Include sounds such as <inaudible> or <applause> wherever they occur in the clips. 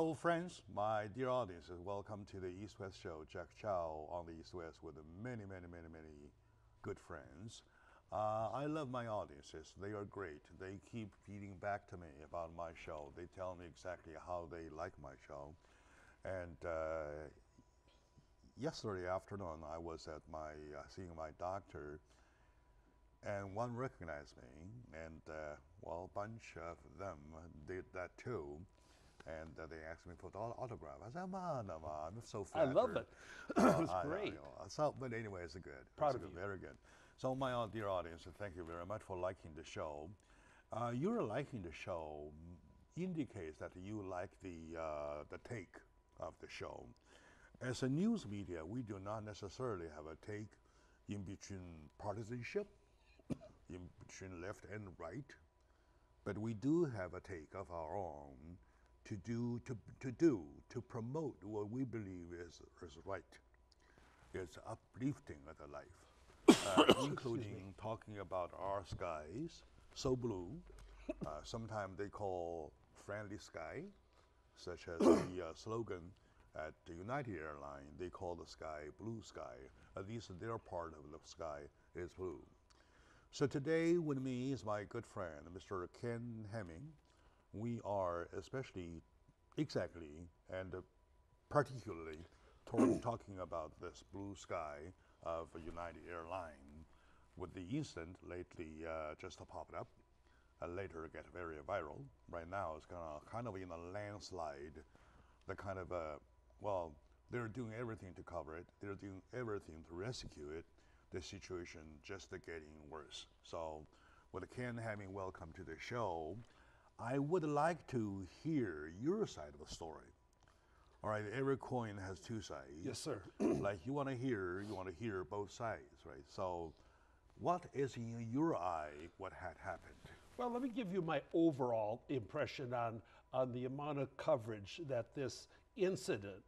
Hello, friends, my dear audiences. Welcome to the East West Show. Jack Chow on the East West with many, many, many, many good friends. Uh, I love my audiences. They are great. They keep feeding back to me about my show. They tell me exactly how they like my show. And uh, yesterday afternoon, I was at my uh, seeing my doctor, and one recognized me, and uh, well, a bunch of them did that too. And uh, they asked me for the autograph. I said, "Man, man, I'm so flattered." <laughs> I flattered." love it. Uh, It's I- I great. know. So, but anyway, it's good. Proud It's of good, you. Very good. So, my dear audience, thank you very much for liking the show. Uh, your liking the show indicates that you like the uh, the take of the show. As a news media, we do not necessarily have a take in between partisanship, <coughs> in between left and right, but we do have a take of our own to do to, to do to promote what we believe is, is right. It's uplifting of the life, uh, <coughs> including talking about our skies so blue. <coughs> Uh, sometimes they call friendly sky, such as the uh, <coughs> slogan at the United Airlines. They call the sky blue sky. At least their part of the sky is blue. So today with me is my good friend, Mr. Ken Hemming. We are especially, exactly, and particularly <clears throat> talking about this blue sky of United Airlines with the incident lately uh, just popped up, uh, later get very viral. Right now it's kind of kind of in a landslide, the kind of uh, well, they're doing everything to cover it. They're doing everything to rescue it. The situation just getting worse. So, with Ken Hemming, welcome to the show. I would like to hear your side of the story. All right, every coin has two sides. Yes, sir. <clears throat> like you want to hear, you want to hear both sides, right? So, what is in your eye what had happened? Well, let me give you my overall impression on, on the amount of coverage that this incident,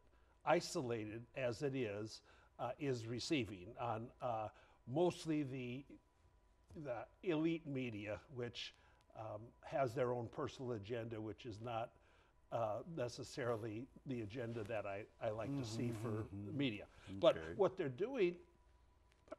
isolated as it is, uh, is receiving on uh, mostly the, the elite media, which um, has their own personal agenda, which is not uh, necessarily the agenda that I, I like to see for the media. But what they're doing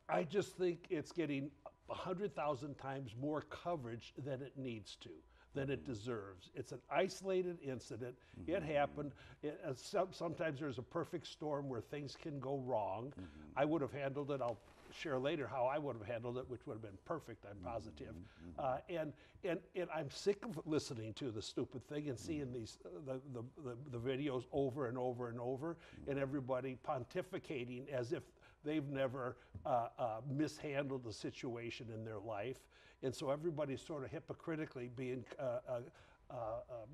I just think it's getting 100,000 times more coverage than it needs to, than it deserves. It's an isolated incident. It happened. It, uh, some, sometimes there's a perfect storm where things can go wrong. I would have handled it. I'll share later how I would have handled it, which would have been perfect, I'm positive. Uh, and, and, and I'm sick of listening to the stupid thing and seeing these uh, the, the, the, the videos over and over and over, and everybody pontificating as if they've never uh, uh, mishandled the situation in their life. And so everybody's sort of hypocritically being, uh, uh, uh, um,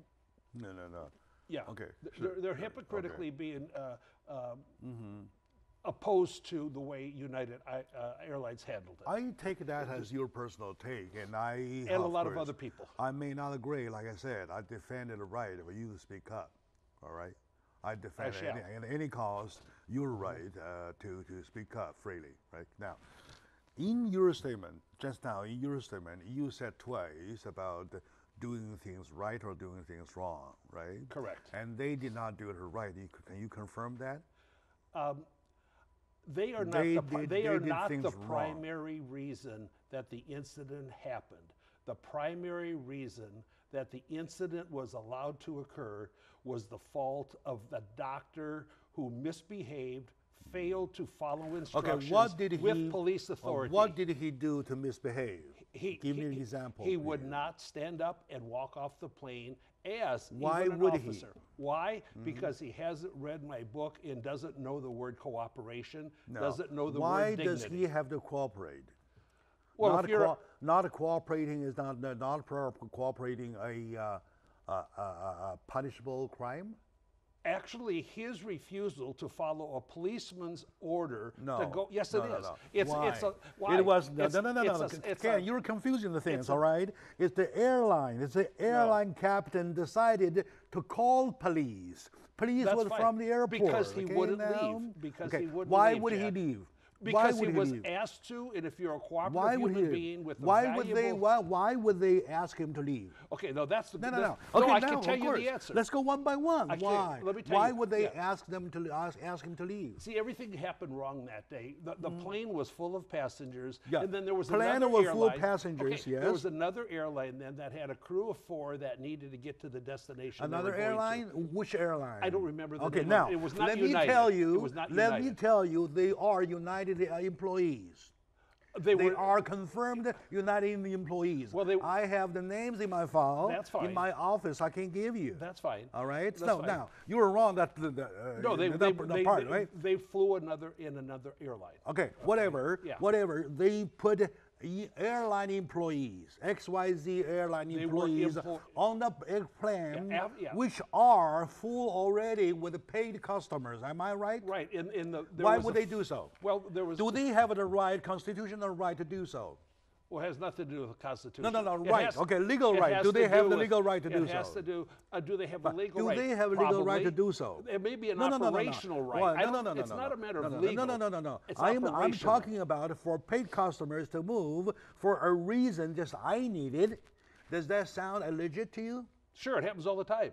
No, no, no. yeah, Okay, they're, they're hypocritically okay. being uh, um, opposed to the way United uh, Airlines handled it. I take that as your personal take, and I and a lot of other people. I may not agree. Like I said, I defended the right for you to speak up. All right, I defend shall. any, at any cost your right uh, to to speak up freely. Right now, in your statement just now, in your statement, you said twice about doing things right or doing things wrong. Right. Correct. And they did not do it right. Can you confirm that? They are not They the, did- they they are not the wrong. primary reason that the incident happened. The primary reason that the incident was allowed to occur was the fault of the doctor who misbehaved, failed to follow instructions Okay, what did he with police authority. What did he do to misbehave? he, Give me an example. He would not stand up and walk off the plane as Why even an would he? Mm-hmm. Why? Because he hasn't read my book and doesn't know the word cooperation, No. doesn't know the word. dignity. Why does he have to cooperate? well, not, you're, co- not cooperating is not not pro- cooperating a, uh, a, a, a punishable crime. Actually his refusal to follow a policeman's order No. to go. Yes, no, it is. no. It's why? it's a why? It was no, It's- no, no, no, no. it's a- Ken, a- you're confusing the things. all right, it's the airline. It's the airline captain decided to call police. Police That's was fine. from the airport Because he okay, wouldn't now? leave. Because okay. he wouldn't Why leave, would Jack. he leave? Because he was leave? asked to, and if you're a cooperative Why would human he? being with why would they? Why, why would they ask him to leave? okay, no, that's the No, no, no. Okay, I now, can tell you the answer. Let's go one by one. I Why? let me tell Why you, would they yeah. ask them to ask, ask him to leave? See, everything happened wrong that day. The, the plane was full of passengers, Mm. Yeah. and then there was Plane another was airline. full of passengers, okay, yes. There was another airline then that had a crew of four that needed to get to the destination. Another airline? Which airline? I don't remember the okay, name now it. Was not let United. me tell you. was not let me tell you, they are United uh, employees. They, They were. are confirmed United employees. Well, they- I have the names in my file. That's In my office, I can give you. That's fine. All right. That's no, fine. now you were wrong. That the, the, uh, No, they that, they, they, part, they, right? they flew another in another airline. Okay, whatever, Yeah. whatever. They put airline employees, XYZ airline They employees on the airplane, Yeah, av- yeah. which are full already with paid customers. Am I right? Right. In in the Why would they do so? Well, there was. Do they have the right, constitutional right to do so? Well, it has nothing to do with the Constitution. No, no, no, right. has- Okay, legal right. Do they have the legal right to do so? It has to do. Uh, do they have a legal do right? Do they have a legal right to do so? It may be an No, no, no, no, no. operational right. Well, no, no, no, no, it's no, not no. a matter of no, legal. No, no, no, no, no. I'm, I'm talking about for paid customers to move for a reason just I needed. Does that sound legit to you? Sure, it happens all the time.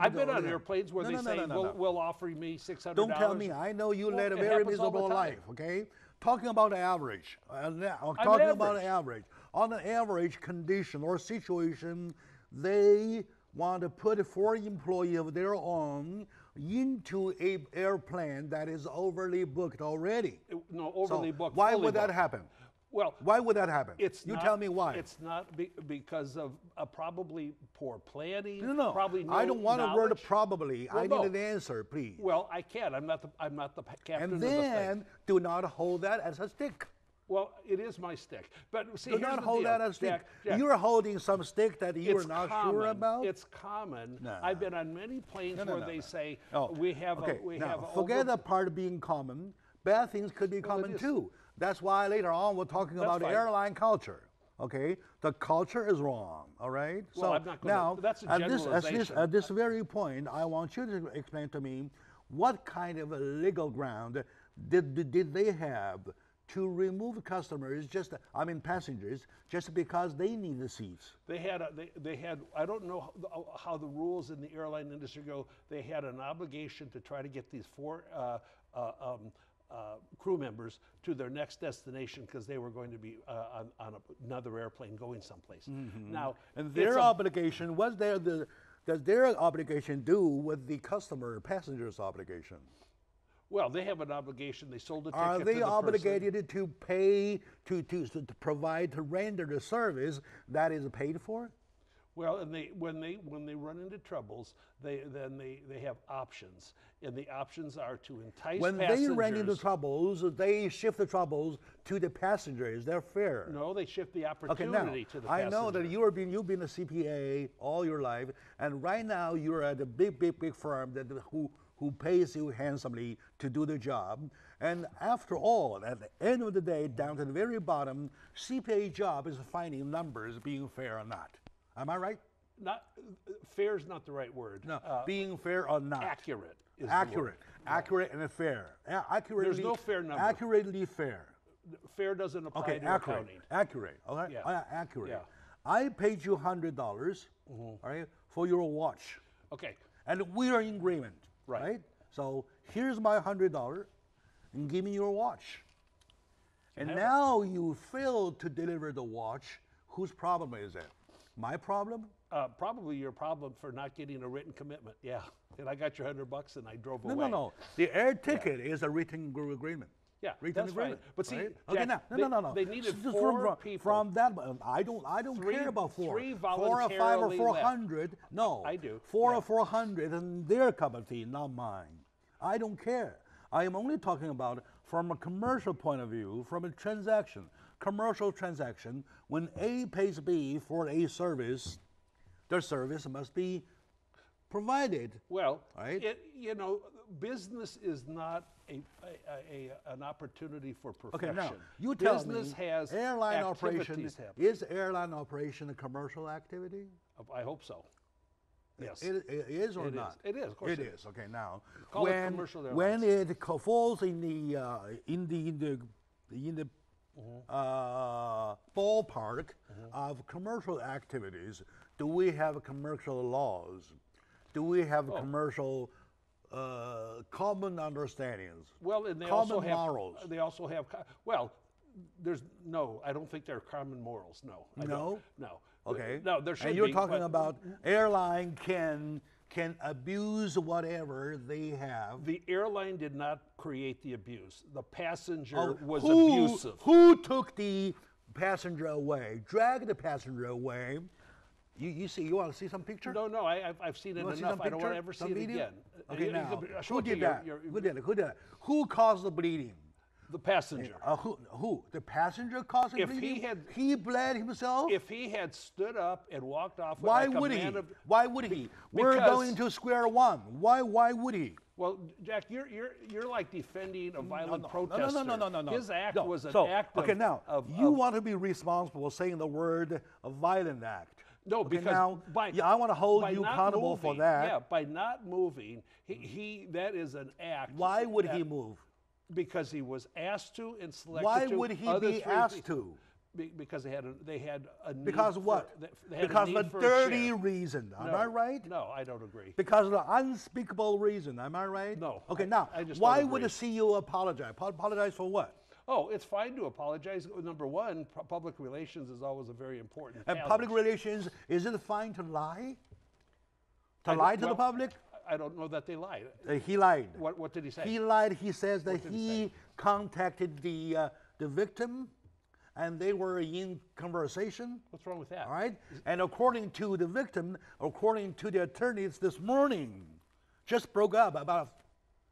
I've been on airplanes where they say, we'll, offer me $600. Don't tell me. I know you led a very happens all the miserable life. Okay, talking about average. Uh, now, talking about average. average. On an average condition or situation, they want to put a foreign employee of their own into a airplane that is overly booked already. It- No, So overly booked. why would that happen? Well, Why would that happen? it's you not- tell me why. It's not be, because of uh, probably poor planning. no, no. Probably no I don't want a word of probably. I Well, need an answer, please. Well, I can't. I'm not the. I'm not the captain and of the thing. then do not hold that as a stick. Well, it is my stick. But see, Do not hold deal. that as a stick. Jack, Jack, You're holding some stick that you're not common. sure about. It's common. No. I've been on many planes No, no, where no, they no. say Oh, we have okay. a we now, have forget over- the part of being common. Bad things could be Well, common too. That's why later on we're talking That's about fine. airline culture. Okay, the culture is wrong. All right. Well, so I'm not gonna- now, that's a at this, at this at this very point, I want you to explain to me what kind of a legal ground did did, did they have to remove customers just I mean passengers just because they need the seats. They had, a, they, they had, I don't know how the, how the rules in the airline industry go. They had an obligation to try to get these four uh, uh, um, uh, crew members to their next destination because they were going to be uh, on, on a- another airplane going someplace. Now, And their obligation was there the does their obligation do with the customer passenger's obligation? well, they have an obligation. They sold a ticket Are to they the person. obligated to pay to, to to provide to render the service that is paid for? Well, and they when they when they run into troubles, they then they they have options, and the options are to entice When passengers. they run into troubles, they shift the troubles to the passengers. That fair? No, they shift the Okay, opportunity now to the I know that you have been you've been a CPA all your life, and right now you're at a big, big, big firm that who who pays you handsomely to do the job. And after all, at the end of the day, down to the very bottom, CPA job is finding numbers being fair or not. Am I right? Not fair is not the right word. No, Uh, being fair or not. accurate accurate, accurate, and fair. Accurately, There's no fair number. Accurately fair. Fair doesn't apply Okay, to accurate, accounting. accurate, all right, Yeah. Uh, accurate. Yeah. Mm-hmm. I paid you hundred dollars, all right, for your watch, Okay, and we are in agreement, Right. right? So here's my hundred dollar, and give me your watch. And have it. now you failed to deliver the watch. Whose problem is it? My problem? uh, probably your problem for not getting a written commitment. Yeah, and I got your hundred bucks and I drove No, away. no, no. No. The air ticket is a written agreement. Yeah, written that's agreement. But see, right? okay, now, no, they- no, no, no. they needed So four from, people. From that, I don't, I don't Three- care about four. three four or five or four hundred. No, I do, Four yeah. or four hundred, and their cup of tea, not mine. I don't care. I am only talking about from a commercial point of view, from a transaction, commercial transaction. When A pays B for a service, their service must be provided. Well, Right. it, you know, business is not a, a, a, an opportunity for perfection. Okay, now you tell business me, has airline operation activities happen. is airline operation a commercial activity? I hope so. Yes. It, it is or It is. not? It is, of course It it is. Okay, now Call it when commercial when it falls in the uh, in the in the in the uh, ballpark of commercial activities, do we have commercial laws? Do we have commercial uh, common understandings? Well, and they common also have morals. They also have well. There's no. I don't think they're common morals. No. I No? No. Okay. No, there should And you're be, talking about airline can can abuse whatever they have. the airline did not create the abuse. The passenger Oh, was who, abusive. Who took the passenger away? Dragged the passenger away. You, you see? You want to see some picture? No, no, I, I've, I've seen it You wanna see enough. some I don't want to ever see Some it again. Okay, You- now could- I'll show who did that? Who did it? Who did it? Who caused the bleeding? The passenger. Uh, who? Who? The passenger caused the If he had- he bled himself. If he had stood up and walked off, why like a would he? of, why would he? We're going to square one. Why? Why would he? well, Jack, you're you're you're like defending a violent no, protester. No, no, no, no, no, no. His act No. was an so, act of. Okay, now of, you of- want to be responsible for saying the word a violent act. No, okay, because now, by, yeah, I want to hold you accountable for that. Yeah, by not moving, he, he that is an act. Why would he move? Because he was asked to and selected Why to. would he Other be three asked to? Be, because they had a, they had a need Because for- what? they- they had a Because need of a for a dirty reason. Am No, I right? No, I don't agree. Because of the unspeakable reason. Am I right? No, Okay, I- now I just why would the agree. CEO apologize? Apo- Apologize for what? Oh, it's fine to apologize. Number one, pu- public relations is always a very important. And public relations, is it fine to lie? To I don't- lie to the well, public? I don't know that they lied. Uh, he lied. What what did he say? He lied. He says that he he contacted the uh, the victim, and they were in conversation. What's wrong with that? All right. And according to the victim, according to the attorneys this morning, just broke up about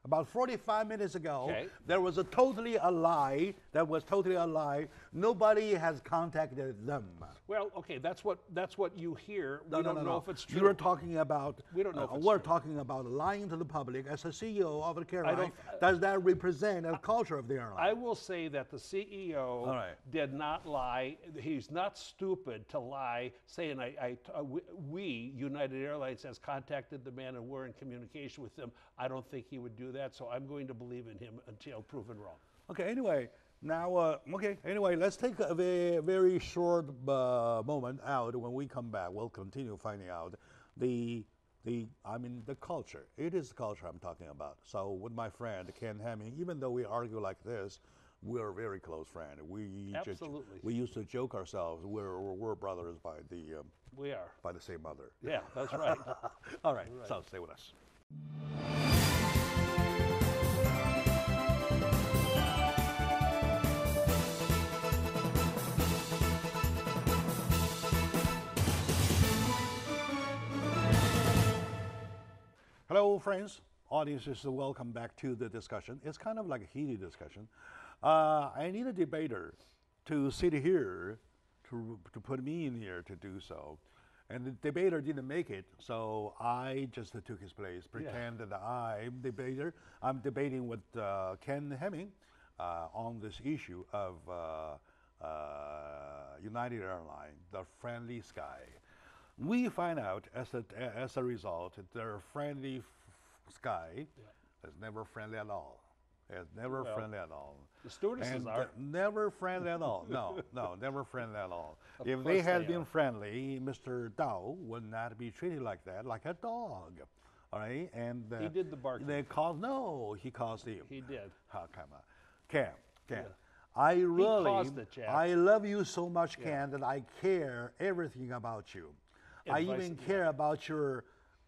about 45 minutes ago. Okay. There was a totally a lie. That was totally a lie. Nobody has contacted them. Well, okay, that's what that's what you hear. No, we no, don't no, know no. if it's true. You're talking about. We don't know if uh, we're true. talking about lying to the public as a CEO of the airline. don't- Does that represent a culture of the airline? I will say that the CEO right. did not lie. He's not stupid to lie, saying I, I uh, we, United Airlines has contacted the man and we're in communication with him. I don't think he would do that, so I'm going to believe in him until proven wrong. Okay, anyway, now, uh, okay, anyway, let's take a very, very short uh, moment out. When we come back, we'll continue finding out the, the, I mean, the culture. It is the culture I'm talking about. So, with my friend Ken Hemming, even though we argue like this, we're very close friends. We Absolutely. we used to joke ourselves. We're, we're, brothers by the um, We are. by the same mother. Yeah, that's right. <laughs> All right, so stay with us. Hello, friends. Audiences, welcome back to the discussion. It's kind of like a heated discussion. Uh, I need a debater to sit here to, to put me in here to do so. And the debater didn't make it, so I just took his place, pretend that I'm debater. I'm debating with uh, Ken Hemming uh, on this issue of uh, uh, United Airlines, the friendly sky. We find out as a, as a result that their friendly f- sky is never friendly at all. It's never Well, friendly at all. the stewardesses uh, are. never friendly at all. No, no, never friendly at all. <laughs> Of if they had they been are. friendly, Mr. Dao would not be treated like that, like a dog. All right, and uh, He did the barking. They caused no, he caused you. He did. How come? on. Cam, Cam. I really, caused it, Jack. I love you so much, Cam, that I care everything about you. I even care about your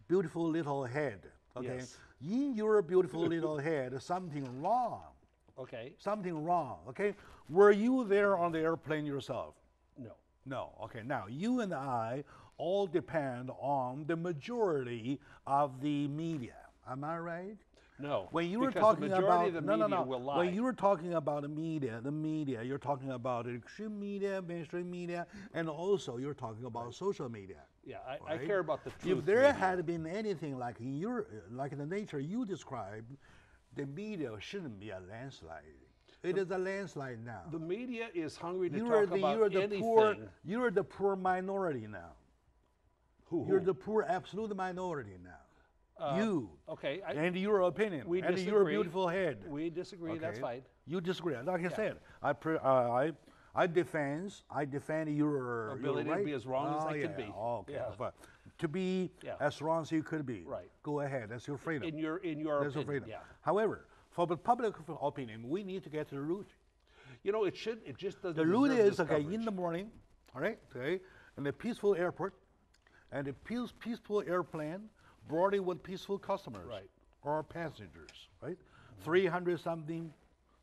beautiful little head. Okay, Yes. in your beautiful little <laughs> head, something wrong. Okay. Something wrong. Okay, were you there on the airplane yourself? No. No. Okay. Now you and I all depend on the majority of the media. Am I right? No. When you were talking about no, no, no. When you were talking about the media, the media, you're talking about extreme media, mainstream media, and also you're talking about social media. Yeah, I, I care about the truth. If there media. had been anything like in your, like the nature you described, the media shouldn't be a landslide. It is a landslide now. the media is hungry to you are talk the, about you are the anything. poor. You are the poor minority now. Who, You're the poor absolute minority now. you. okay, I- and your opinion. we and your beautiful head. We disagree. That's fine. You disagree. Like I said, I, pre- uh, I, I defend, I defend your Ability your to be as wrong as Oh, I yeah. can be. Okay, Yeah. but to be Yeah. as wrong as you could be. Right. Go ahead. That's your freedom. In your in your That's your opinion, freedom. yeah. However, for the public opinion, we need to get to the root. You know, it should. It just doesn't. The root is okay in the morning, all right, okay, in a peaceful airport, and a peace, peaceful airplane boarding with peaceful customers Right. or passengers, right? Three hundred something,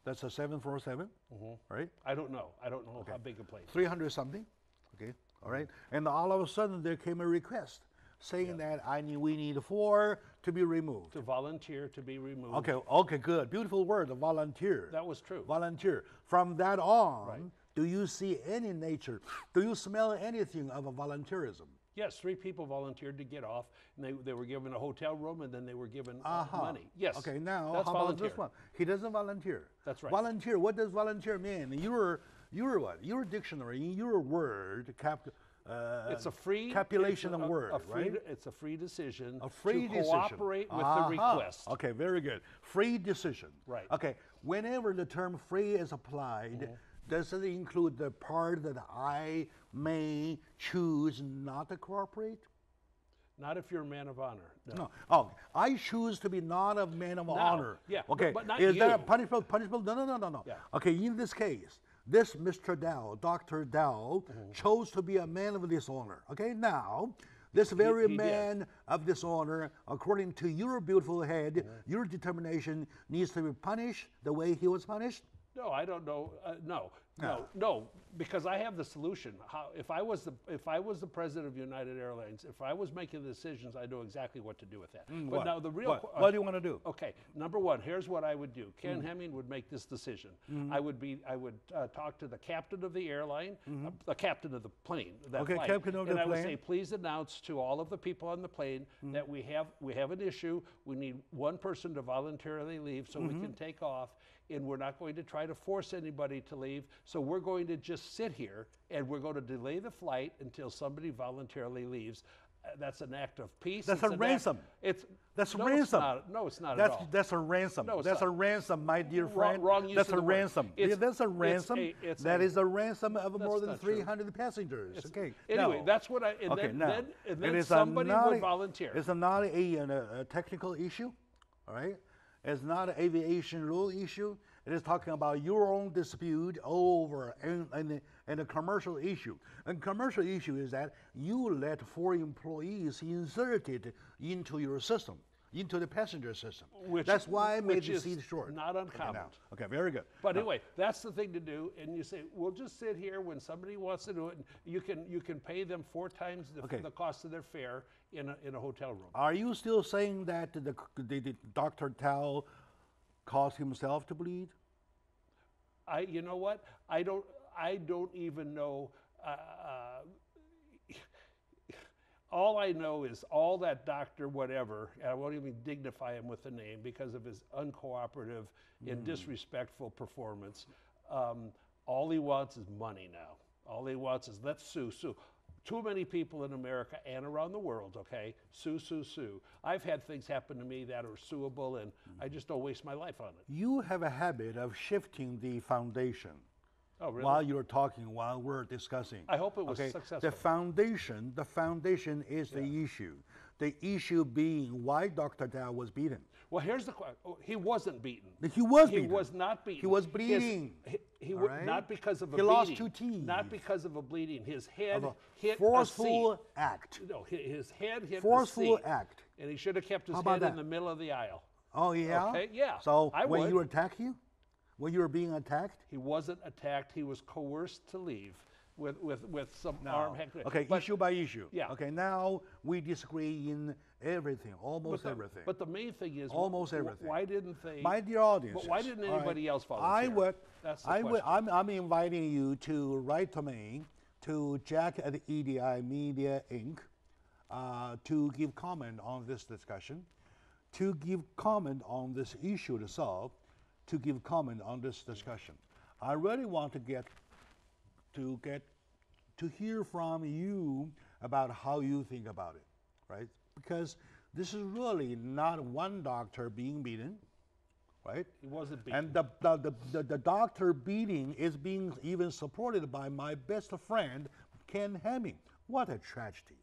that's a seven four seven, mm-hmm. right? I don't know. I don't know how big a plane. Three hundred something, okay, all right, and all of a sudden there came a request saying that I need we need four to be removed. To volunteer to be removed. Okay, okay, good, beautiful word, volunteer. That was true. volunteer. From that on, Right. do you see any nature? Do you smell anything of a volunteerism? Yes, three people volunteered to get off, and they, they were given a hotel room, and then they were given uh, Aha. money. Yes. Okay, now how volunteer. about this one? He doesn't volunteer. That's right. Volunteer. What does volunteer mean? Your your what? Your dictionary, your word, cap. Uh, It's a free capulation of a, word, a free right? it's a free decision. A free to decision. cooperate with Aha. the request. Okay, very good. Free decision. Right. Okay. Whenever the term free is applied, Mm-hmm. Does it include the part that I may choose not to cooperate? Not if you're a man of honor. No. No. Oh, I choose to be not a man of honor. yeah, Okay. but not Is that a you. punishment? Punishment? No, no, no, no, no. Yeah. Okay. In this case, this Mr. Dao, Dr. Dao, Mm-hmm. chose to be a man of dishonor. Okay. Now, this very he did. man of dishonor, according to your beautiful head, Mm-hmm. your determination, needs to be punished the way he was punished. No, I don't know. Uh, no, no, no, because I have the solution. How, if I was the if I was the president of United Airlines, if I was making the decisions, I know exactly what to do with that. but Mm, what? now the real What? What do you wanna do? Okay, number one, here's what I would do. Ken Mm. Hemming would make this decision. Mm-hmm. I would be I would uh, talk to the captain of the airline, uh, the captain of the plane. That Mm-hmm. Okay, flight, captain of and I would say, please announce to all of the people on the plane Mm. that we have we have an issue. We need one person to voluntarily leave so Mm-hmm. we can take off, and we're not going to try to force anybody to leave. So we're going to just sit here and we're going to delay the flight until somebody voluntarily leaves. Uh, that's an act of peace. That's It's a an act- ransom. it's That's no, ransom. It's not, no, it's not That's at all. that's a ransom. No, it's that's a ransom, my dear friend. wrong use that's of a the word. ransom. Yeah, It's- that's a it's ransom. a- it's That a- is a ransom of more than not true. 300 passengers. okay. Anyway, now- that's what I. And okay, then, now, then, and then a somebody not would volunteer. It's a not a, a, a technical issue, all right? It's not an aviation rule issue. It is talking about your own dispute over and, and, and a commercial issue. And commercial issue is that you let four employees inserted into your system, into the passenger system. Which- That's why I made the seat short. not Okay, uncommon. now. Okay, very good. But anyway, that's the thing to do, and you say, "We'll just sit here when somebody wants to do it." And you can you can pay them four times the, Okay. the cost of their fare in a, in a hotel room. Are you still saying that the, the, the Dr. Dao caused himself to bleed? I you know what? I don't I don't even know. Uh, uh, all I know is all that doctor whatever, and I won't even dignify him with a name because of his uncooperative and disrespectful performance. Um, all he wants is money now. All he wants is let's sue, sue. Too many people in America and around the world, okay? Sue, sue, sue. I've had things happen to me that are suable, and I just don't waste my life on it. You have a habit of shifting the foundation Oh, really? while you're talking, while we're discussing. I hope it was okay? successful. The foundation, the foundation is the issue. The issue being why Dr. Dao was beaten. Well, here's the question. Oh, he wasn't beaten. He was He beaten. He was not beaten. He was His- bleeding. he he wa- right? not because of a He bleeding. lost two teeth. Not because of a bleeding. His head a hit forceful a seat. act. No, his head hit Forceful act. and he should have kept his head in the middle of the aisle. Oh yeah. Okay, yeah, So I when would. you were attacking, when you were being attacked, He wasn't attacked. He was coerced to leave with with with some arm. hand- Okay, but, issue by issue. Yeah. Okay, now we disagree in everything, almost but the, everything. But the main thing is Almost everything. Why didn't they? My dear audience. But why didn't all right, anybody else follow? I would. That's the I would. question. I'm, I'm inviting you to write to me, to Jack at EDI Media Inc. Uh, to give comment on this discussion, to give comment on this issue to solve, to give comment on this discussion. I really want to get to get to hear from you about how you think about it, right? Because this is really not one doctor being beaten, right? He wasn't beaten. And the, the, the, the, the doctor beating is being even supported by my best friend, Ken Hemming. What a tragedy.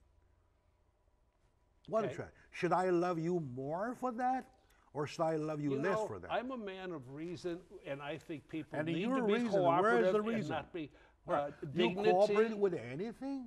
What Okay. a tragedy. Should I love you more for that? Or should I love you, You less know, for that? I'm a man of reason, and I think people And need to be reason, where is cooperative the and not be Right. uh, you dignity. cooperate with anything?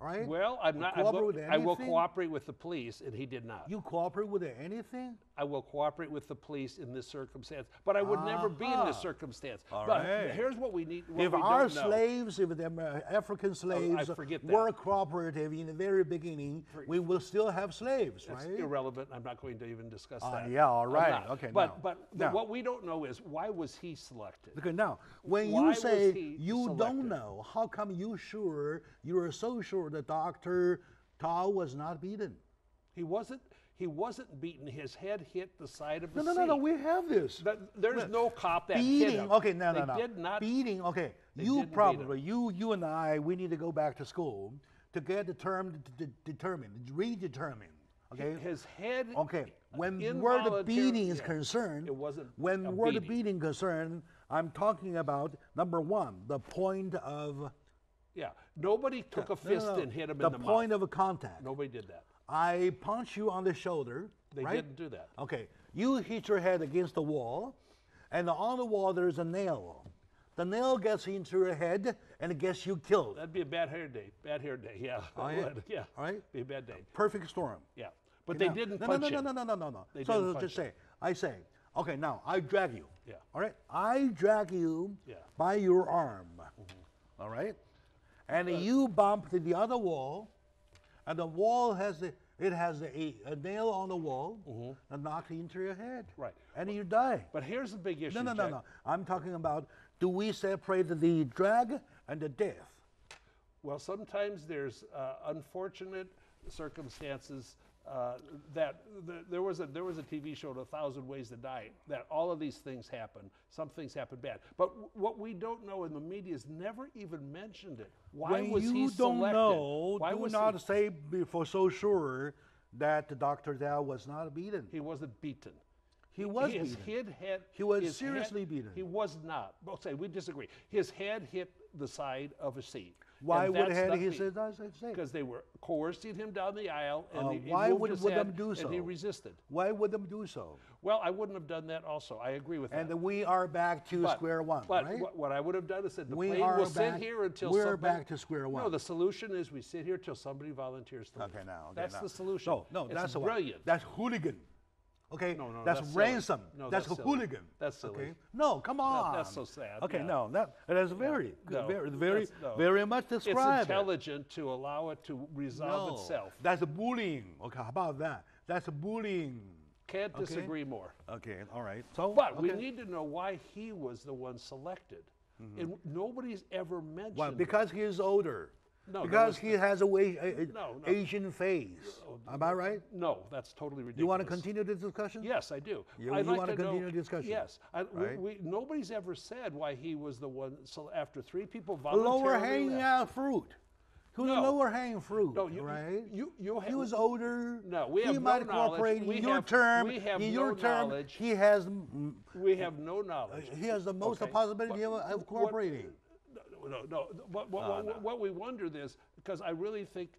Right? well, I'm You not. I cooperate will, with I will cooperate with the police, and he did not. You cooperate with anything? I will cooperate with the police in this circumstance, but I would never be in this circumstance. All but right. here's what we need. What if we our slaves, if the Amer- African slaves forget were cooperative in the very beginning, we will still have slaves, It's right? irrelevant. I'm not going to even discuss Uh, that. yeah, all right. Okay, But now- but what we don't know is why was he selected? Okay, now, when Why you say you selected? don't know, how come you sure, you're so sure that Dr. Dao was not beaten? He wasn't. He wasn't beaten. His head hit the side of No, the no, seat. no, no, we have this. That- there's no cop that hit beating. Okay, no, they no, no. did not. beating. Okay, you probably you you and I we need to go back to school to get the term d- d- determined, redetermined. Okay. His head. Okay, when word of involuntary- beating is yeah. concerned, It wasn't when word of beating. beating concerned, I'm talking about number one, the point of Yeah. Nobody took a no, no, fist no, and hit him in the in the point of a contact. Nobody did that. I punch you on the shoulder. They right? didn't do that. Okay, you hit your head against the wall, and on the wall there's a nail. The nail gets into your head and it gets you killed. That'd be a bad hair day. Bad hair day. Yeah. Oh, yeah. would, yeah. All right. Be a bad day. Perfect storm. Yeah. But they didn't no, punch no, no, no, no, no, no, no. They so didn't punch just say, I say, okay, now I drag you. Yeah. All right, I drag you Yeah. by your arm. All right, and you bump to the other wall, and the wall has a, it has a, a nail on the wall and knocked into your head. Right. And you die. But here's the big issue. No, no, no, Jack. no. I'm talking about do we separate the drag and the death? Well, sometimes there's uh, unfortunate circumstances uh, that th- there was a there was a TV show, A Thousand Ways to Die, that all of these things happen. Some things happen bad, but w- what we don't know, and the media's never even mentioned it. Why when was you he don't selected? know, Why do was not he, say be- for so sure that Dr. Zhao was not beaten. he wasn't beaten? He was his beaten. head had. He was seriously head- beaten. He was not. Say we disagree. His head hit the side of a seat. Why would that's had not he said that? Say? Because they were coercing him down the aisle, and Uh, he, he why would- would them do so? and he resisted. Why would them do so? Well, I wouldn't have done that. Also, I agree with And that. we are back to But- square one, But right? what, what I would have done is said the We plane will sit here until we're somebody, back to square one. No, the solution is we sit here till somebody volunteers to leave. Okay, now. Okay, that's now. the solution. No, no, It's that's brilliant. That's hooligan. Okay, No, no, that's, that's ransom. No, that's, that's hooligan. That's silly. Okay, no, come on. that's so sad, Okay, yeah. no, that that's very, No, very, very, very much It's intelligent to allow it to resolve No, itself. That's bullying. Okay, how about that? That's a bullying. Can't Okay. disagree more. Okay, all right. So, But we need to know why he was the one selected. Mm-hmm. And nobody's ever mentioned Well, it. because he is older. No, no, because it's he has a, way, a, No, no. Asian face. Oh, Am I right? No, that's totally ridiculous. You want to continue the discussion? Yes, I do. You- I'd you like wanna to know- continue the discussion, Yes. I, right? we, nobody's ever said why he was the one. So after three people voluntarily lower hanging out fruit. Who's the No. lower hanging fruit? No, you- right? you- you he was older. No, we he have no might knowledge. cooperate in We your have- term. we have in no your term, knowledge. he has We have no knowledge. he has the most Okay. possibility of, of cooperating. No, no, no. What, what, what, what we wonder is because I really think,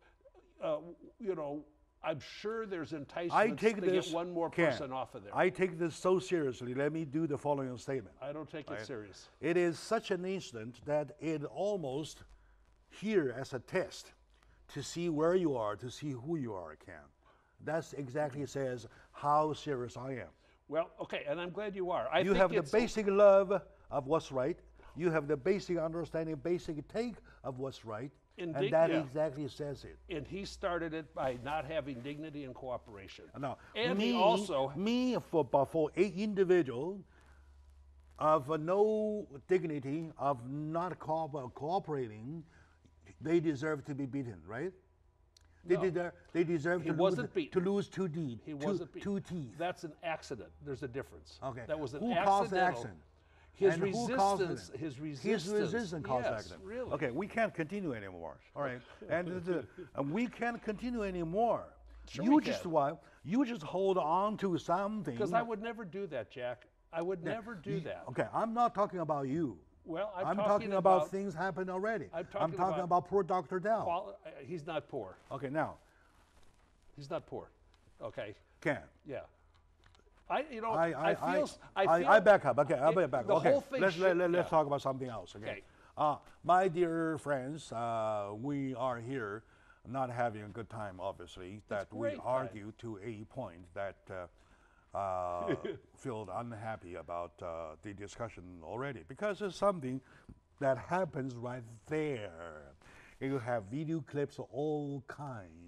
uh, you know, I'm sure there's enticements I take to this. get one more Ken, person off of there. I take this so seriously. Let me do the following statement. I don't take it serious. It is such an incident that it almost here as a test to see where you are, to see who you are, Ken. That's exactly says how serious I am. Well, okay, and I'm glad you are. I you think have the basic love of what's right. You have the basic understanding, basic take of what's right. Indeed, and that yeah. exactly says it. and he started it by not having dignity and cooperation. Now, and me, he also me for for a individual of uh, no dignity of not co- cooperating, they deserve to be beaten, right? They, No. deserve, they deserve He to, lose, wasn't beaten. to lose two, de- he two, wasn't beat- two teeth. That's an accident. There's a difference. Okay. That was an Who accidental. caused the accident? His And who caused it? resistance. His resistance. His resistance caused yes, accident. Really. Okay, we can't continue anymore. All right, and the- and we can't continue anymore Sure you just can. why you just hold on to something. Because I would never do that, Jack. I would never do that. Okay, I'm not talking about you. Well, I'm, I'm, talking, talking, about, things happened already. I'm talking talking about about poor Dr. Dao. quali- uh, he's not poor. Okay, now, He's not poor. Okay. Ken, Yeah. I, you know, I, I, I, feel, I, I, feel I back up. Okay, I it- back. The okay, let's let, let, us yeah. talk about something else. Okay. Okay. Uh, my dear friends, uh, we are here not having a good time. Obviously, that we argue to a point that. Uh, uh, <laughs> feel unhappy about uh, the discussion already because it's something that happens right there. You have video clips of all kinds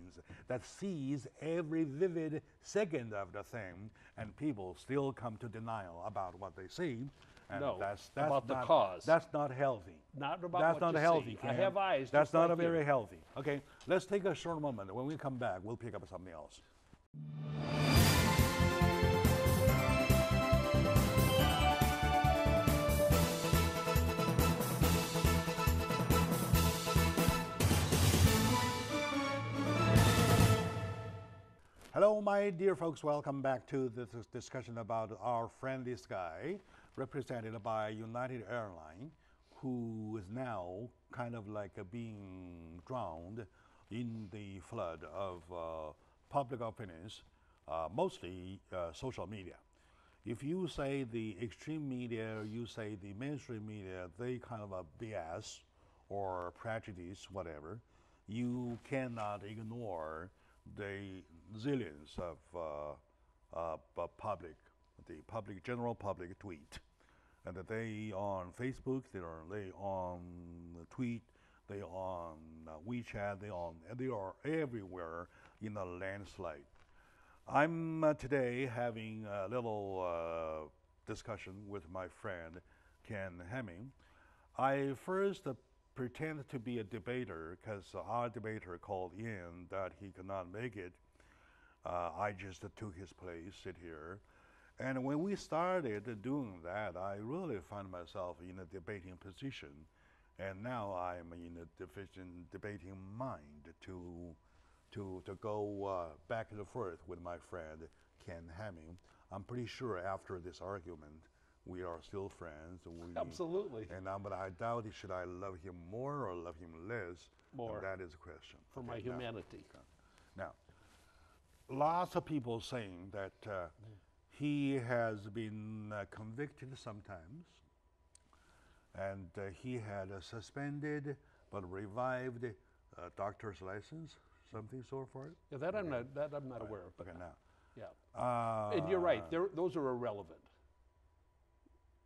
that sees every vivid second of the thing, and people still come to denial about what they see. And No, that's, that's about the cause. That's not healthy. Not about That's what not healthy. see. I have eyes That's not like a you. very healthy. Okay, let's take a short moment. When we come back, we'll pick up something else. Hello, my dear folks. Welcome back to this discussion about our friendly sky, represented by United Airlines, who is now kind of like being drowned in the flood of uh, public opinions, uh, mostly uh, social media. If you say the extreme media, you say the mainstream media, they kind of a BS or prejudice, whatever, you cannot ignore the zillions of uh, uh, public, the public, general public tweet. And they on Facebook, they are they on tweet, they on uh, WeChat, they on they are everywhere in a landslide. I'm uh, today having a little uh, discussion with my friend Ken Hemming. I first uh, pretend to be a debater because our debater called in that he could not make it. Uh, I just took his place, sit here. And when we started doing that, I really found myself in a debating position. And now I'm in a division debating mind to to to go uh, back and forth with my friend Ken Hemming. I'm pretty sure after this argument, we are still friends. We, Absolutely. And now, but I doubt it, should I love him more or love him less? And More. that is a question. For my Okay, now- humanity. now, lots of people saying that uh, he has been uh, convicted sometimes, and uh, he had a suspended but revived uh, doctor's license, something so forth. Yeah, that I'm not. That I'm not aware of. But Okay, now. yeah. Uh, And you're right. Those are irrelevant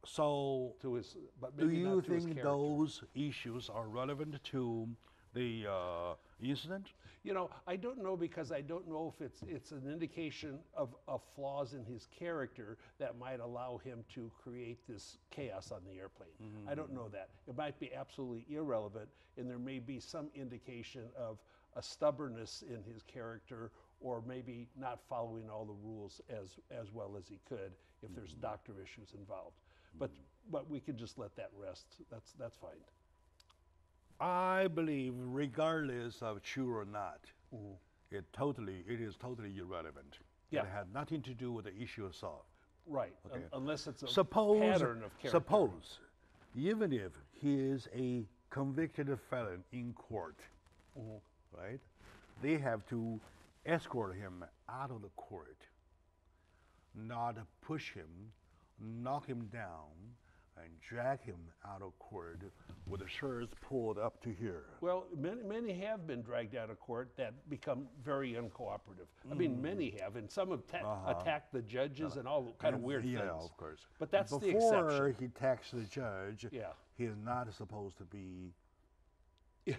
So, to his. But do maybe you not to his think character. those issues are relevant to the uh, incident? You know, I don't know because I don't know if it's it's an indication of, of flaws in his character that might allow him to create this chaos on the airplane. I don't know that. It might be absolutely irrelevant, and there may be some indication of a stubbornness in his character, or maybe not following all the rules as as well as he could if there's doctor issues involved. But but we can just let that rest. That's that's fine. I believe, regardless of true or not, it totally it is totally irrelevant. Yeah. It had nothing to do with the issue itself. Right, un- unless it's a Suppose pattern of character. suppose, even if he is a convicted felon in court, Mm-hmm. right? They have to escort him out of the court, not push him, knock him down, and drag him out of court with the shirts pulled up to here. Well, many, many have been dragged out of court that become very uncooperative. I mean, mm. many have, and some have ta- uh-huh. attacked the judges and all kind of And- weird yeah, things. of course. But that's the exception. Before he attacks the judge, Yeah. he is not supposed to be Yeah,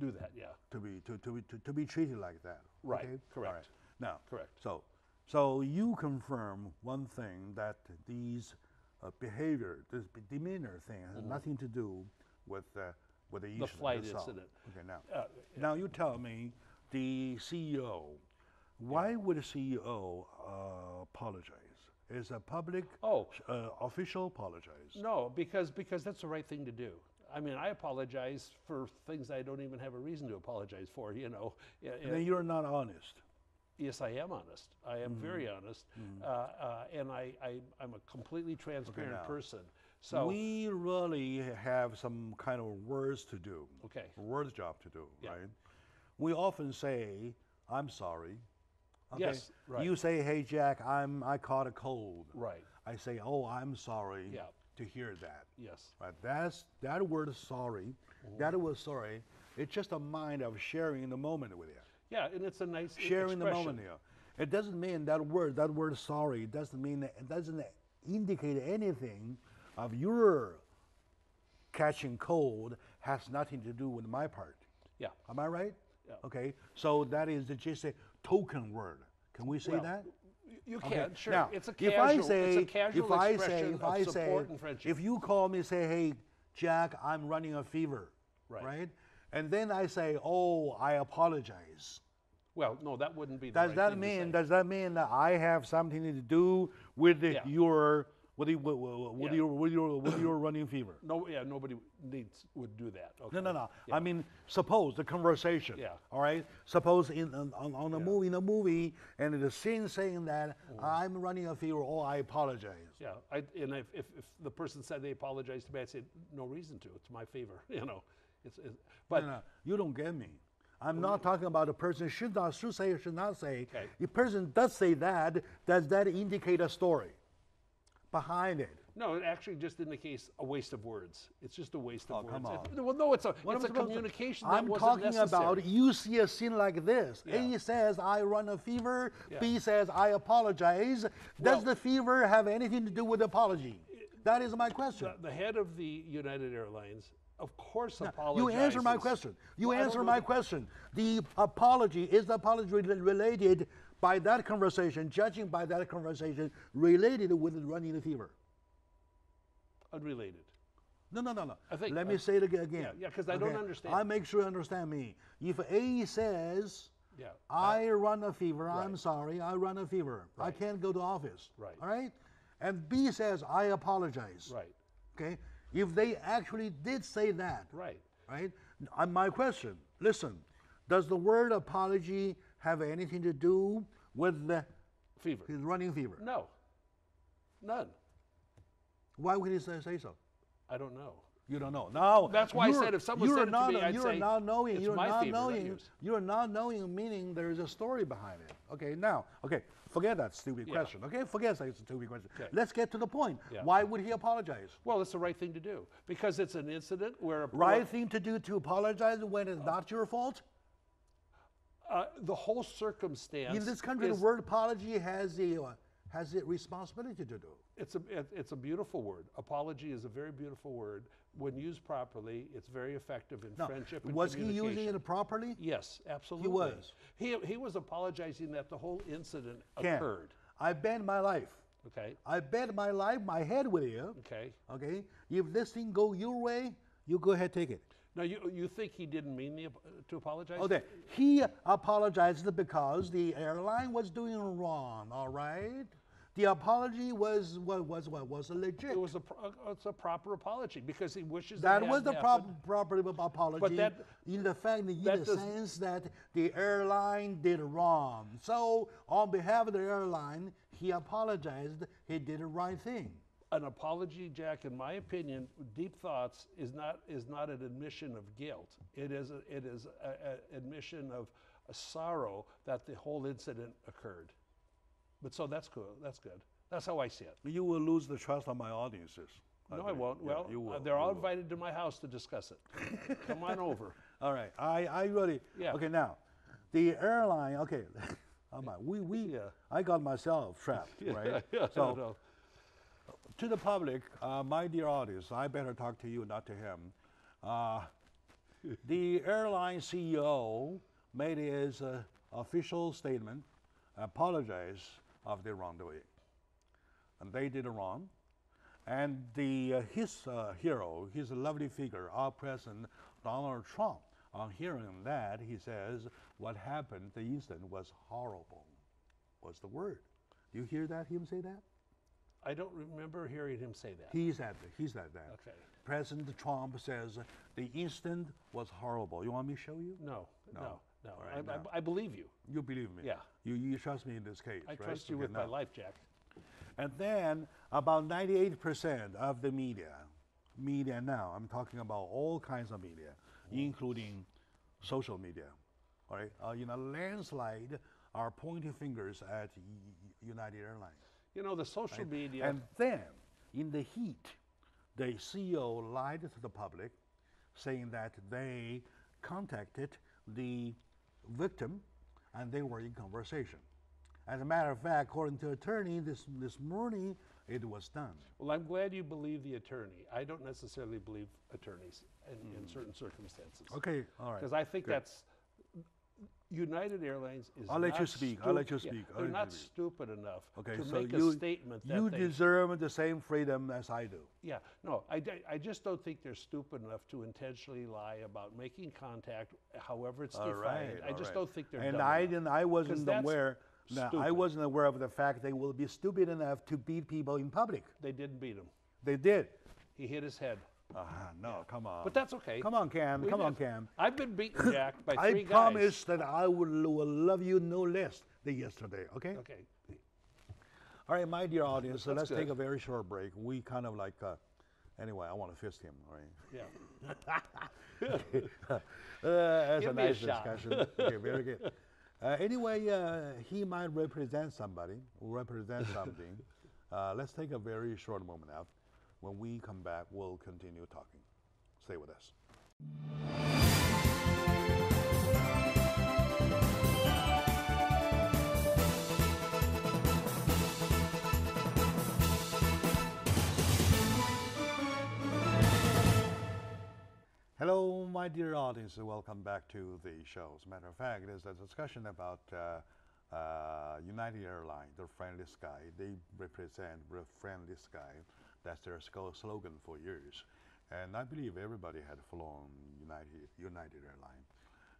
do that, yeah. to be to, to, be- to, to be treated like that. Right, okay? correct. Right. Now, Correct. So, so you confirm one thing that these uh, behavior, this demeanor thing, has nothing to do with uh, with the, Mm-hmm. flight itself. incident. Okay, now, Uh, now you tell me, the CEO. Why would a CEO uh, apologize? Is a public Oh. uh, official apologize? No, because because that's the right thing to do. I mean, I apologize for things I don't even have a reason to apologize for. You know, Yeah, yeah. Then you're not honest. Yes, I am honest. I am very honest, uh, uh, and I, I I'm a completely transparent now. person. So we really have some kind of words to do. Okay. Words job to do, Yeah. right? We often say, "I'm sorry." Okay? Yes, right. You say, "Hey, Jack, I'm I caught a cold." right. I say, "Oh, I'm sorry." Yeah. To hear that, Yes. right? That's that word "sorry." Mm-hmm. That word "sorry." It's just a mind of sharing the moment with you. Yeah, and it's a nice sharing the expression. moment here. It doesn't mean that word, that word sorry, it doesn't mean, it doesn't indicate anything of your catching cold has nothing to do with my part. Yeah. Am I right? Yeah. Okay, so that is just a token word. Can we say Well, that? You Okay, can, sure. Now, it's a if casual, I say, it's a casual if I expression say, if of I support say, and friendship. if you call me, say, hey, Jack, I'm running a fever, Right. And then I say, oh, I apologize. well, no, that wouldn't be the Does right that mean? Does that mean that I have something to do with the, Yeah. your with, the, with, with, Yeah. your with your with your running fever? No, yeah, nobody needs would do that. Okay. No, no, no. Yeah. I mean, suppose the conversation. Yeah. All right. Suppose in on, on, a movie, in a movie, and the scene saying that Mm. I'm running a fever. Oh, I apologize. Yeah, I, and if, if, if the person said they apologized to me, I'd say no reason to. It's my fever. <laughs> you know. It's, it's but No, no, you don't get me. I'm not talking about a person should not should say or should not say. Okay. If person does say that, does that indicate a story behind it? no, it actually just indicates a waste of words. It's just a waste of Oh, words. come It's- well, no, it's a What it's a to- communication that I'm talking necessary. about you see a scene like this. Yeah. A says I run a fever. Yeah. B says I apologize. Well- Does the fever have anything to do with apology? That is my question. the, the head of the United Airlines, of course, apologize. You answer my question. You Well, answer my question. The apology is the apology related by that conversation, judging by that conversation, related with running the fever. Unrelated. No, no, no, no. I think- Let I- me say it again. Yeah, yeah, 'cause I don't understand. I make sure you understand me. If A says, Yeah. I uh, run a fever, I'm sorry, I run a fever, I can't go to office. Right. All right? And B says, I apologize. Right. Okay? If they actually did say that, Right. right? Uh, my question, listen, does the word apology have anything to do with the Fever. his running fever? No. None. Why would he say, say so? I don't know. You don't know. Now That's why I said if someone said it to not, me, I'd you're say, not knowing. "It's you're not knowing. You're not knowing, meaning there's a story behind it. Okay. Now, okay, forget that stupid Yeah. question. Okay, forget that stupid question. Okay. Let's get to the point. Yeah. Why would he apologize? Well, it's the right thing to do because it's an incident where a Right thing to do to apologize when it's not your fault. Uh, the whole circumstance In this country, the word apology has a uh, has a responsibility to do. it's a it- it's a beautiful word. Apology is a very beautiful word. When used properly, it's very effective in Now, friendship and was he using it properly? Yes, absolutely. He was. He he was apologizing that the whole incident Ken, occurred. I bet my life. Okay. I bet my life, my head with you. Okay. Okay. If this thing go your way, you go ahead take it. Now you you think he didn't mean the, to apologize? Okay. He apologized because the airline was doing wrong. All right. The apology was was was what was legit. It was a pro- it's a proper apology because he wishes that it was the hadn't prop, happened. proper apology But that- in the fact in that the sense that the airline did wrong. So on behalf of the airline, he apologized. He did the right thing. An apology, Jack, in my opinion, deep thoughts is not is not an admission of guilt. It is a, it is an admission of a sorrow that the whole incident occurred. But so that's cool. That's good. That's how I see it. You will lose the trust of my audiences. No, I believe. won't. Yeah, well, you uh, they're all will. invited to my house to discuss it. Come on over. <laughs> All right. I, I really. Yeah. Okay, now, the airline. Okay. <laughs> I'm like, we we. Yeah. I got myself trapped, <laughs> right? Yeah, so no. To the public, uh, my dear audience, I better talk to you, not to him. Uh, <laughs> the airline CEO made his uh, official statement, apologize of the wrongdoing, and they did it wrong. And the uh, his uh, hero, his lovely figure, our president Donald Trump, on hearing that, he says, "What happened? The incident was horrible." Was the word? Do you hear that? Him say that? I don't remember hearing him say that. He's said that. He said that. Okay. President Trump says the incident was horrible. You want me to show you? No, no, No. no. All I, right, now, I, I believe you. you believe me. Yeah. You, you trust me in this case, I right? trust you Okay, with my life, Jack. And then about 98% of the media, media now, I'm talking about all kinds of media, including social media, all right, uh, in a landslide are pointing fingers at United Airlines. You know, the social media. And then, in the heat, the CEO lied to the public, saying that they contacted the victim and they were in conversation. As a matter of fact, according to attorney, this, this morning it was done. well, I'm glad you believe the attorney. I don't necessarily believe attorneys in, in certain circumstances. Hmm. Okay, all right. Because I think good. that's United Airlines is. I'll let you not speak. I'll let you yeah, speak. I'll they're not stupid enough Okay, to so make you, a statement that you they. deserve the same freedom as I do. yeah, no, I, I just don't think they're stupid enough to intentionally lie about making contact, however it's All defined. right, I just right. don't think they're And I enough. didn't. I wasn't aware. No, I wasn't aware of the fact they will be stupid enough to beat people in public. They didn't beat him. They did. He hit his head. Ah, no, come on. But that's okay. Come on, Cam. We come on. Cam. I've been beaten, Jack, by I three guys. promise that I will, will love you no less than yesterday. Okay. Okay. All right, my dear audience. So let's take a very short break. We kind of like. Uh, anyway, I want to fist him. All right. Yeah. <laughs> Uh, that's Give a a nice shot. discussion. okay, very good. Uh, anyway, uh, he might represent somebody, represent something. <laughs> Uh, let's take a very short moment out. When we come back, we'll continue talking. Stay with us. Hello, my dear audience. Welcome back to the show. As a matter of fact, there's a discussion about uh, uh, United Airlines, the friendly sky. They represent the friendly sky. That's their slogan for years. And I believe everybody had flown United, United Airlines.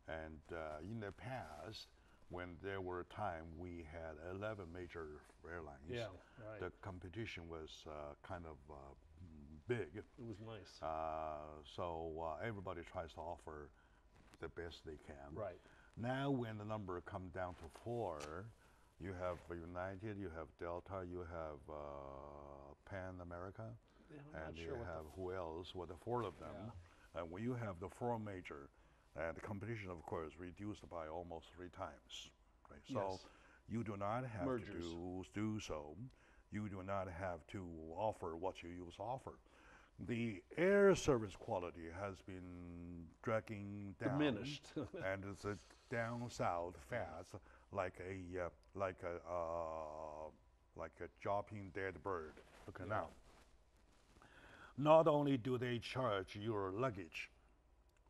And uh, in the past, when there were a time we had 11 major airlines, Yeah, right. the competition was uh, kind of uh, big. It was nice. Uh, so uh, everybody tries to offer the best they can. Right. Now, when the number come down to four, you have United, you have Delta, you have uh, Pan America, Yeah, and you sure what the have who else? With the four of them, and when you have the four major, uh, the competition, of course, reduced by almost three times. Right. So Yes. you do not have Mergers. to do, do so. You do not have to offer what you used to offer. The air service quality has been dragging down, Diminished. <laughs> <laughs> and it's uh, down south fast, like a uh, like a uh, like a dropping dead bird. Okay, now. Not only do they charge your luggage,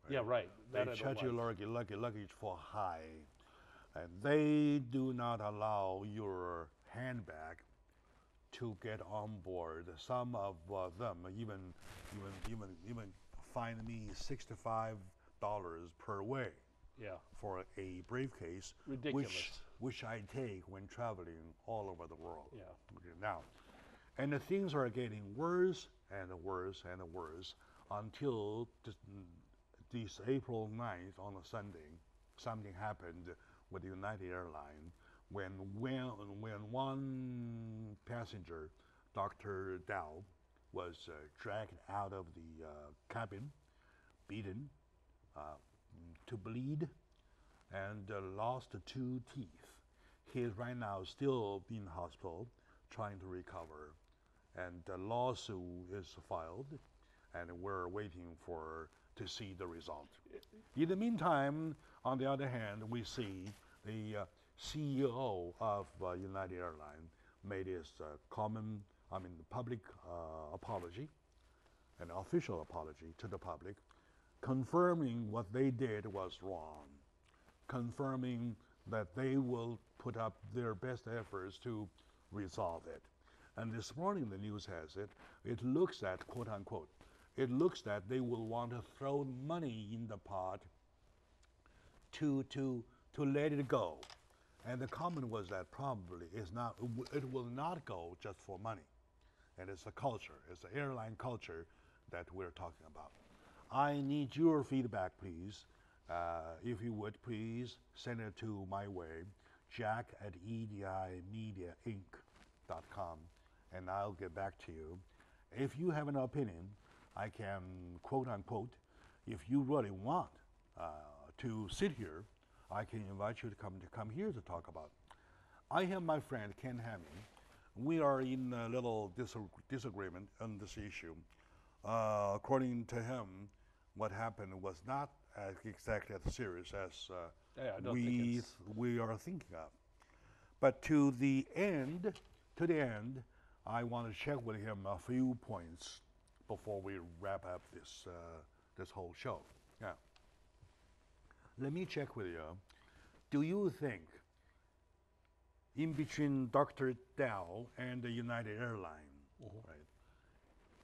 yeah, right. they That charge your luggage, luggage, luggage for high, and they do not allow your handbag to get on board. Some of uh, them even even even even fine me sixty-five dollars per way Yeah. for a briefcase, which Ridiculous. which I take when traveling all over the world. Yeah. Okay, now, and the things are getting worse and worse and worse until this, April 9th on a Sunday, something happened with United Airlines when when when one passenger, Dr. Dao, was uh, dragged out of the uh, cabin, beaten, uh, to bleed, and uh, lost two teeth. He is right now still in hospital, trying to recover, and the lawsuit is filed, and we're waiting for to see the result. In the meantime, on the other hand, we see the uh, CEO of uh, United Airlines made his uh, common, I mean, public uh, apology, an official apology to the public, confirming what they did was wrong, confirming that they will put up their best efforts to resolve it. And this morning, the news has it, it looks at, quote unquote, it looks that they will want to throw money in the pot to, to, to let it go. And the comment was that probably is not, it will not go just for money. And it's a culture, it's the airline culture that we're talking about. I need your feedback, please. uh, if you would please send it to my way, jack at edimediainc.com, and I'll get back to you. If you have an opinion, I can quote unquote, if you really want uh, to sit here, I can invite you to come to come here to talk about. I have my friend Ken Hamming. We are in a little dis- disagreement on this issue. Uh, according to him, what happened was not as exactly as serious as uh, Yeah, I don't think we we are thinking of. But to the end, to the end, I want to check with him a few points before we wrap up this uh, this whole show. Yeah. Let me check with you. Do you think, in between Dr. Dao and the United Airlines, Mm-hmm. right?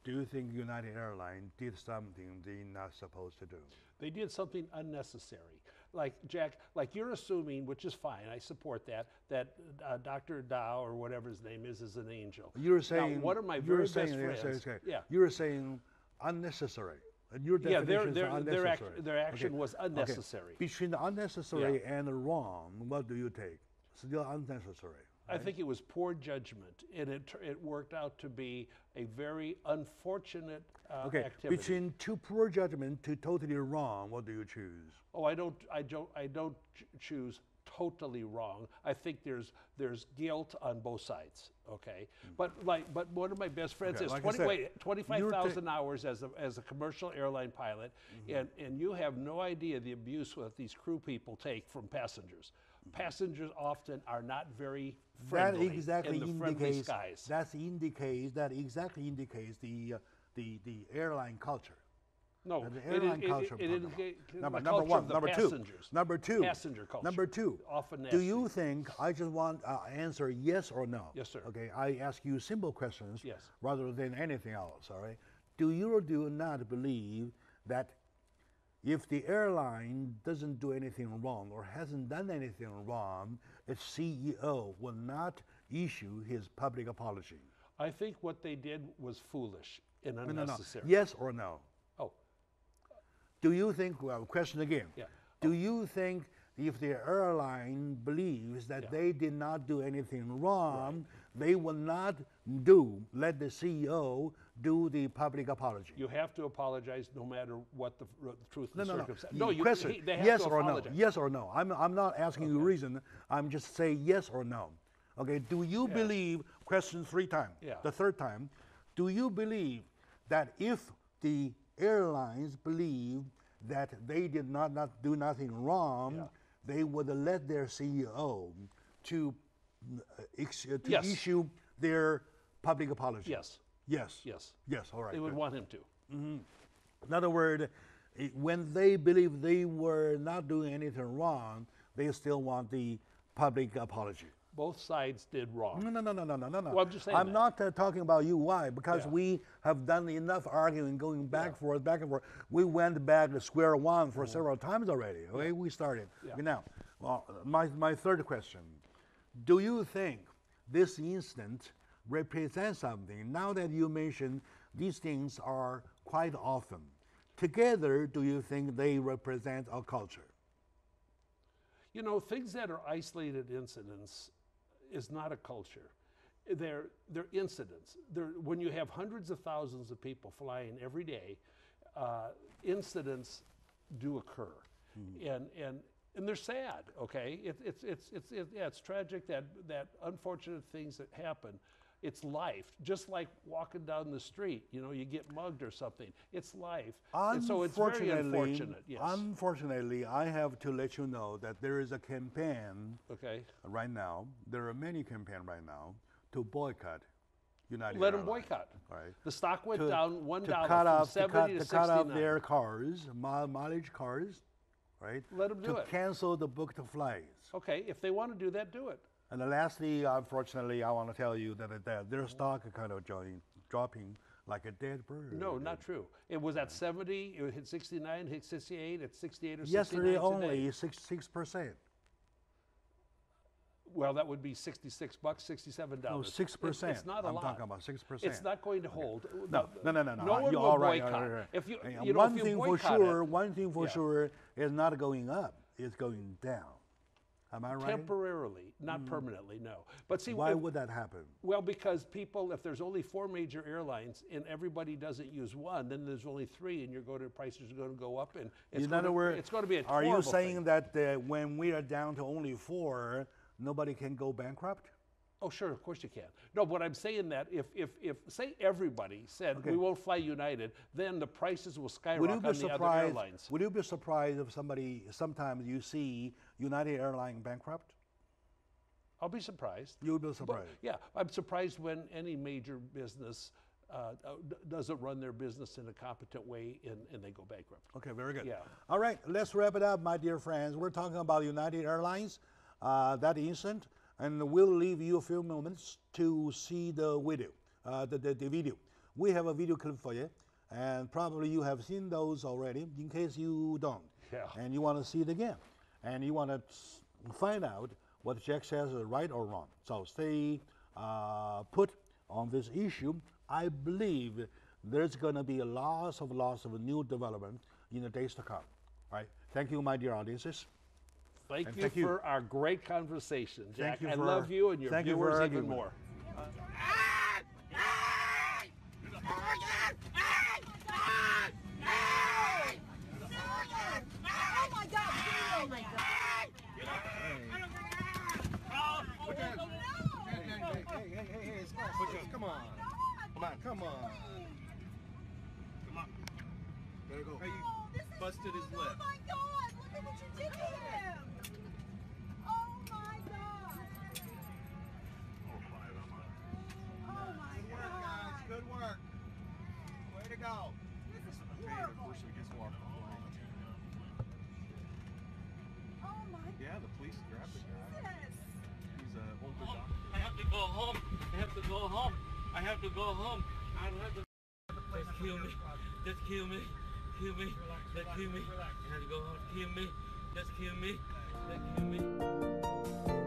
Do you think United Airlines did something they're not supposed to do? They did something unnecessary. Like Jack, like you're assuming, which is fine. I support that. That uh, Dr. Dao or whatever his name is is an angel. You're Now, saying one of my you're very saying, best friends. okay. Yeah. You're saying unnecessary. And your Yeah, their- their- their act- their action Okay, was okay. unnecessary. Between the unnecessary and the wrong, what do you take? Still unnecessary. I think it was poor judgment, and it it worked out to be a very unfortunate uh, Okay, activity. between too poor judgment to totally wrong, what do you choose? Oh, I don't, I don't, I don't ch- choose totally wrong. I think there's there's guilt on both sides. Okay, but like, but one of my best friends Hmm. Okay, is like twenty said, wait twenty five you're ta- thousand hours as a as a commercial airline pilot, Mm-hmm. and and you have no idea the abuse that these crew people take from passengers. Passengers often are not very friendly That exactly in the indicates. skies. That indicates. That exactly indicates the uh, the the airline culture. No, the airline it, culture it, I'm it talking about. indicates Number, the number culture one, number two, number two, Passenger culture. Number two, Often do you think I just want uh, answer yes or no? Yes, sir. Okay, I ask you simple questions Yes. rather than anything else. All right. Do you or do you not believe that if the airline doesn't do anything wrong or hasn't done anything wrong, its CEO will not issue his public apology? I think what they did was foolish and No, no, no. unnecessary. Yes or no? Oh, Do you think, well, question again. Yeah. Do you think if the airline believes that Yeah. they did not do anything wrong, they will not do, let the CEO do the public apology? you have to apologize no matter what the, the truth no, and no, no. circumstance. You- question. he- they have yes to or no? Yes or no? I'm, I'm not asking you reason. I'm just saying yes or no. Okay. Do you Yeah. believe? Question three times. Yeah. The third time. Do you believe that if the airlines believe that they did not, not do nothing wrong, Yeah. they would let their CEO to, uh, ex- uh, to Yes. issue their public apology? Yes, Yes. yes. Yes. All right. They would good. want him to. Mm-hmm. In other words, eh, when they believe they were not doing anything wrong, they still want the public apology. Both sides did wrong. No, no, no, no, no, no, no. Well, I'm just saying I'm that. not uh, talking about you. Why? Because Yeah. we have done enough arguing, going back Yeah. forth, back and forth. We went back to square one for mm-hmm. several times already. Okay, we started. Yeah. Okay, now, well, my my third question: Do you think this incident represents something? Now that you mentioned these things are quite often together, do you think they represent a culture? You know, things that are isolated incidents is not a culture. They're, they're incidents. They're, when you have hundreds of thousands of people flying every day, uh, incidents do occur. And, and, and they're sad, okay? It, it's, it's, it's, it, yeah, it's tragic that, that unfortunate things that happen. It's life, just like walking down the street, you know, you get mugged or something. It's life. And so it's very unfortunate, yes. Unfortunately, I have to let you know that there is a campaign okay? right now. There are many campaigns right now to boycott United Let them boycott. Right. The stock went To- down one to cut from off, to seventy cut, to, to cut off their cars, mileage cars, right? Let 'em do to it. cancel the booked flights. Okay, if they want to do that, do it. And then lastly, unfortunately, I want to tell you that, that their stock kind of joining, dropping like a dead bird. No, not true. It was at seventy. It hit sixty-nine. Hit sixty-eight. At sixty-eight or Yesterday sixty-nine only today. six six percent. Well, that would be 66 bucks, 67 dollars. No, dollars. six percent. It's not a I'm lot. talking about six percent. It's not going to hold. No, no, no, no, no. No one You're will all right, boycott. right, right. If you, you know, one if you thing for sure, it, one thing for Yeah. sure is not going up. It's going down. Am I right? temporarily, not permanently, no. But see, Why if- would that happen? well, because people, if there's only four major airlines and everybody doesn't use one, then there's only three, and your go to prices are going to go up, and it's In going other to, words, it's going to be a are you saying thing. that uh, when we are down to only four, nobody can go bankrupt? Oh, sure, of course you can. No, but I'm saying that if, if, if say everybody said Okay. we won't fly United, then the prices will skyrocket on the other surprised? airlines. Would you be surprised if somebody sometimes you see United Airline bankrupt? I'll be surprised. You would be But, surprised. yeah, I'm surprised when any major business uh, uh, doesn't run their business in a competent way and, and they go bankrupt. Okay, very good. Yeah. All right, let's wrap it up, my dear friends. We're talking about United Airlines, uh, that incident, and we'll leave you a few moments to see the video, uh, the, the, the video. We have a video clip for you, and probably you have seen those already. In case you don't, Yeah. and you want to see it again, and you want to find out what Jack says is right or wrong. So stay uh, put on this issue. I believe there's going to be a lots of lots of new development in the days to come. Right? Thank you, my dear audiences. Thank And you thank you. for our great conversation, Jack. you I for- love you and your thank you for viewers even argument. more. Oh my God! Oh my God! Hey, hey, hey, hey, come on. Come on, come on. Come on. There you go. Hey, Oh, this is busted his Oh lip. my God! Look at what you did to him! Oh my God! Oh, oh my Good work, guys. Good work. Way to go. I have to go home. I don't have to. Just kill me. Just kill me. Kill me. Just kill me. I have to go home. Kill me. Just kill me. Just kill me.